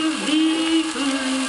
Musik.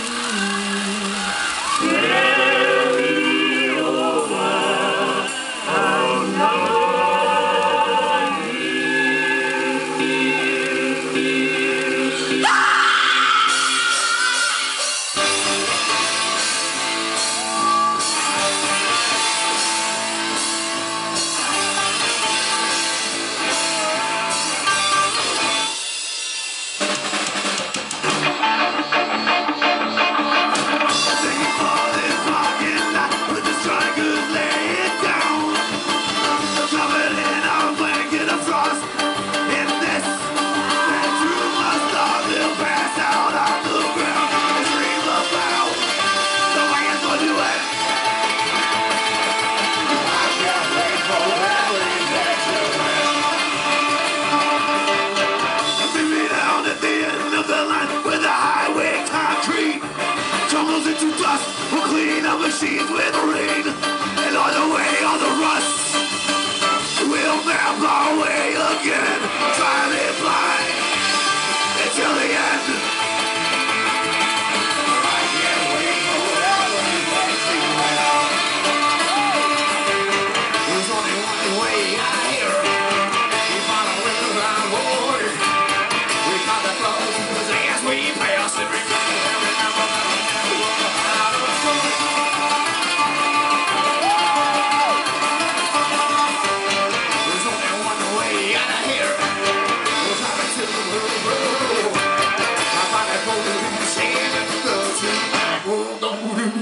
receive with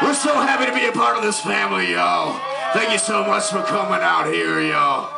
We're so happy to be a part of this family, y'all. Thank you so much for coming out here, y'all.